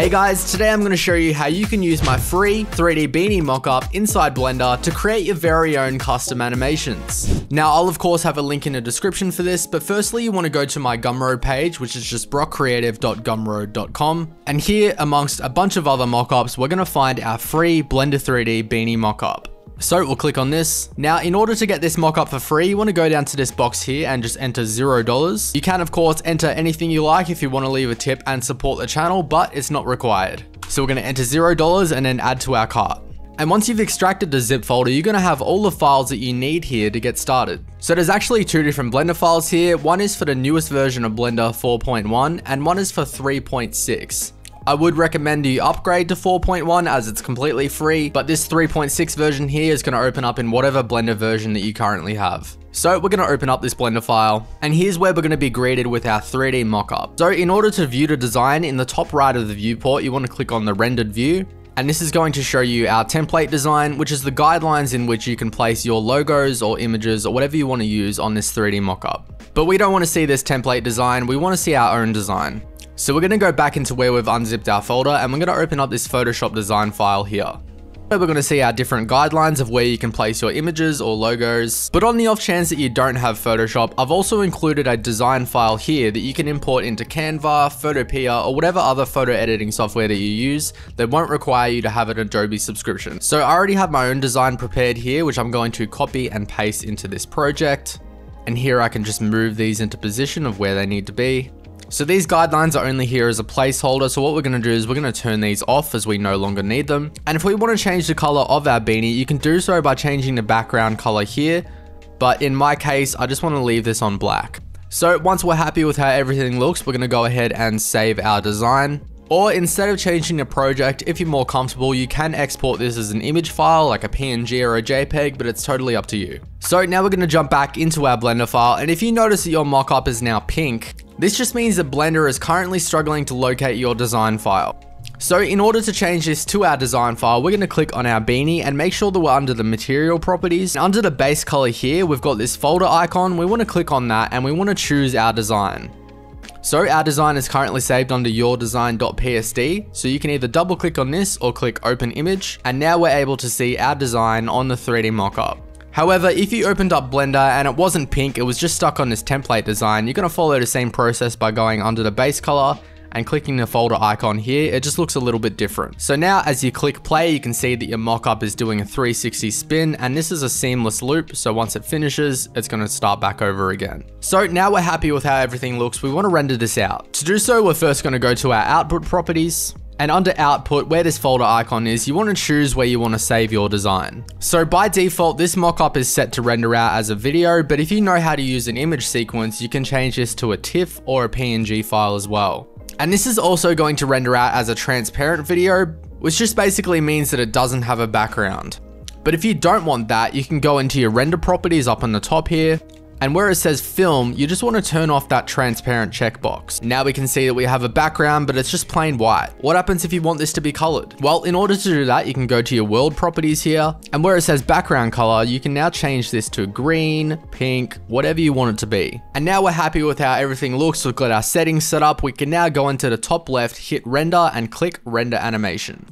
Hey guys, today I'm going to show you how you can use my free 3D beanie mockup inside Blender to create your very own custom animations. Now I'll of course have a link in the description for this, but firstly you want to go to my Gumroad page, which is just brockcreative.gumroad.com, and here amongst a bunch of other mockups, we're going to find our free Blender 3D beanie mockup. So we'll click on this. Now, in order to get this mockup for free, you want to go down to this box here and just enter $0. You can, of course, enter anything you like if you want to leave a tip and support the channel, but it's not required. So we're going to enter $0 and then add to our cart. And once you've extracted the zip folder, you're to have all the files that you need here to get started. So there's actually two different Blender files here. One is for the newest version of Blender 4.1 and one is for 3.6. I would recommend you upgrade to 4.1 as it's completely free, but this 3.6 version here is going to open up in whatever Blender version that you currently have. So we're going to open up this Blender file, and here's where we're going to be greeted with our 3D mockup. So in order to view the design, in the top right of the viewport, you want to click on the rendered view, and this is going to show you our template design, which is the guidelines in which you can place your logos or images or whatever you want to use on this 3D mockup. But we don't want to see this template design, we want to see our own design. So we're going to go back into where we've unzipped our folder and we're going to open up this Photoshop design file here. We're going to see our different guidelines of where you can place your images or logos. But on the off chance that you don't have Photoshop, I've also included a design file here that you can import into Canva, Photopea, or whatever other photo editing software that you use that won't require you to have an Adobe subscription. So I already have my own design prepared here, which I'm going to copy and paste into this project. And here I can just move these into position of where they need to be. So these guidelines are only here as a placeholder, so what we're going to do is we're going to turn these off as we no longer need them. And if we want to change the color of our beanie, you can do so by changing the background color here, but in my case, I just want to leave this on black. So once we're happy with how everything looks, we're going to go ahead and save our design. Or instead of changing the project, if you're more comfortable, you can export this as an image file like a PNG or a JPEG, but it's totally up to you. So now we're going to jump back into our Blender file, and if you notice that your mockup is now pink, this just means that Blender is currently struggling to locate your design file. So in order to change this to our design file, we're going to click on our beanie and make sure that we're under the material properties. Under the base color here, we've got this folder icon. We want to click on that and we want to choose our design. So our design is currently saved under yourdesign.psd, so you can either double click on this or click open image, and now we're able to see our design on the 3D mockup. However, if you opened up Blender and it wasn't pink, it was just stuck on this template design, you're going to follow the same process by going under the base color and clicking the folder icon here, it just looks a little bit different. So now as you click play, you can see that your mockup is doing a 360 spin and this is a seamless loop. So once it finishes, it's to start back over again. So now we're happy with how everything looks. We want to render this out. To do so, we're first to go to our output properties. And under output, where this folder icon is, you want to choose where you want to save your design. So by default, this mockup is set to render out as a video, but if you know how to use an image sequence, you can change this to a TIFF or a PNG file as well. And this is also going to render out as a transparent video, which just basically means that it doesn't have a background. But if you don't want that, you can go into your render properties up on the top here, and where it says film, you just want to turn off that transparent checkbox. Now we can see that we have a background, but it's just plain white. What happens if you want this to be colored? Well, in order to do that, you can go to your world properties here, and where it says background color, you can now change this to green, pink, whatever you want it to be. And now we're happy with how everything looks. We've got our settings set up. We can now go into the top left, hit render and click render animation.